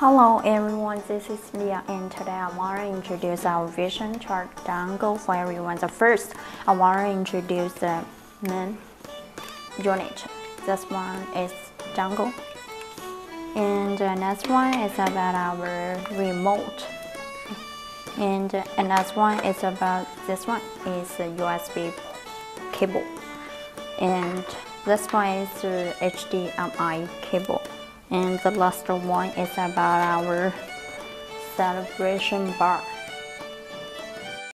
Hello everyone, this is Leah and today I want to introduce our vision chart dongle for everyone. The first, I want to introduce the main unit. This one is dongle. And the next one is about our remote. And another one is about this one is a USB cable. And this one is the HDMI cable. And the last one is about our calibration bar.